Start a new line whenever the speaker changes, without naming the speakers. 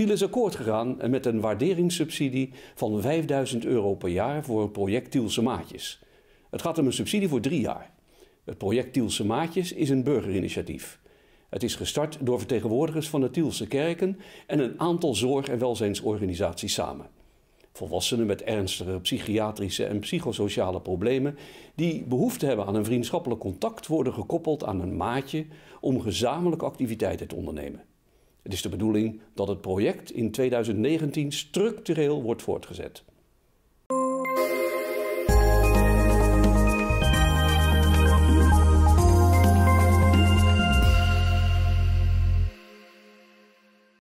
Tiel is akkoord gegaan met een waarderingssubsidie van 5000 euro per jaar voor het project Tielse Maatjes. Het gaat om een subsidie voor drie jaar. Het project Tielse Maatjes is een burgerinitiatief. Het is gestart door vertegenwoordigers van de Tielse kerken en een aantal zorg- en welzijnsorganisaties samen. Volwassenen met ernstige psychiatrische en psychosociale problemen die behoefte hebben aan een vriendschappelijk contact worden gekoppeld aan een maatje om gezamenlijke activiteiten te ondernemen. Het is de bedoeling dat het project in 2019 structureel wordt voortgezet.